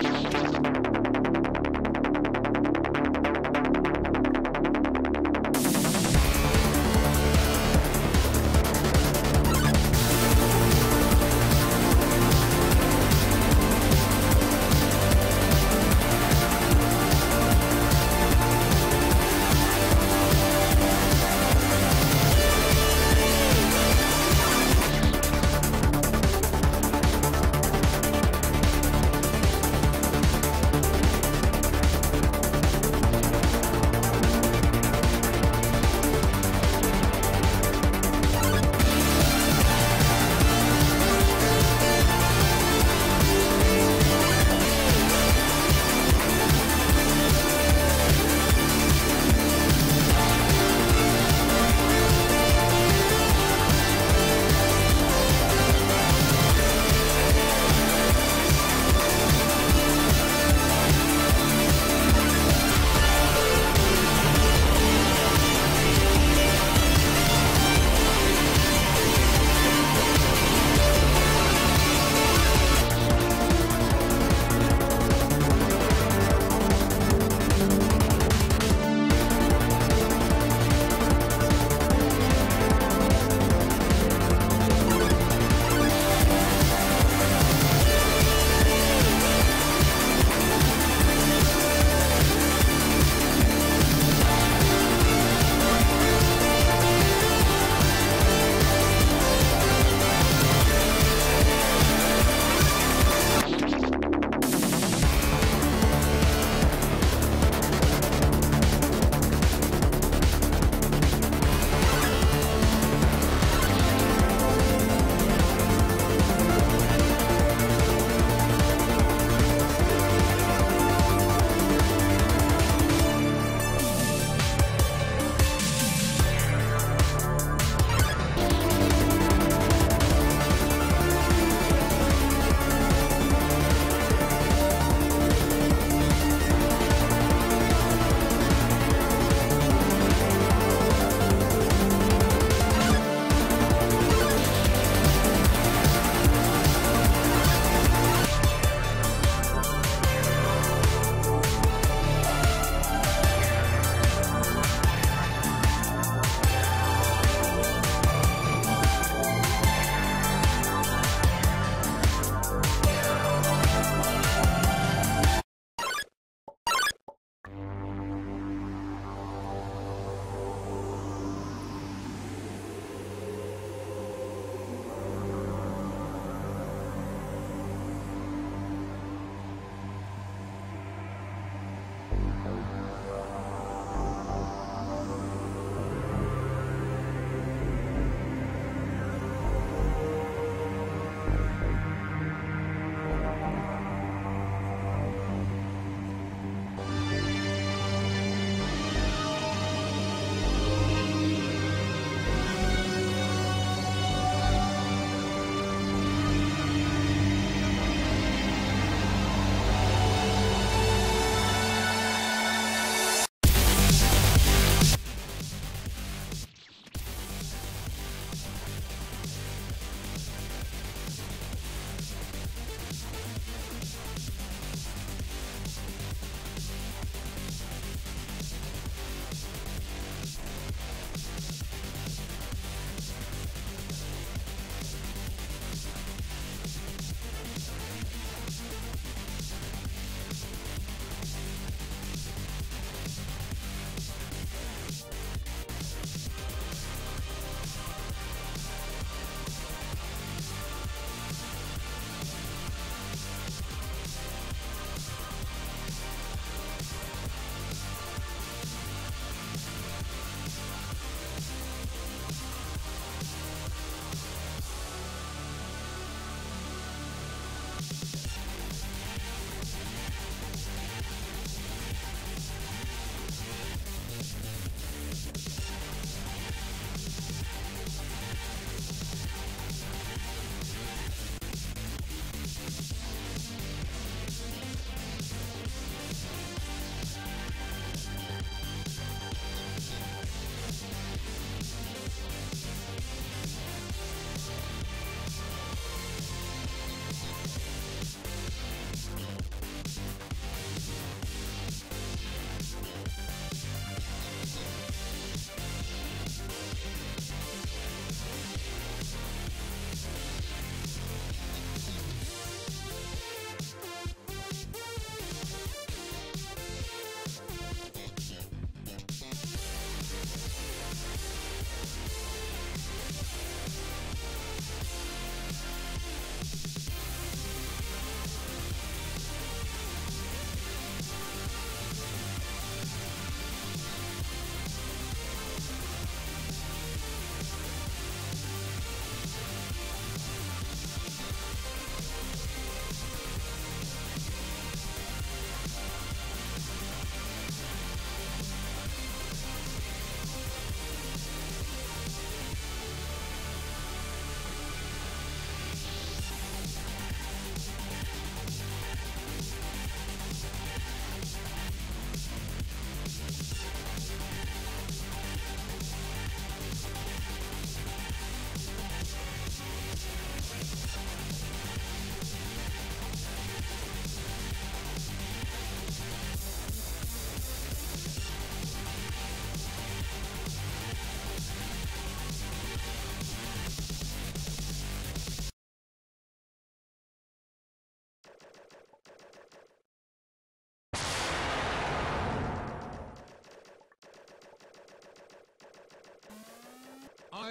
you.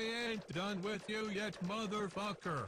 Ain't done with you yet, motherfucker.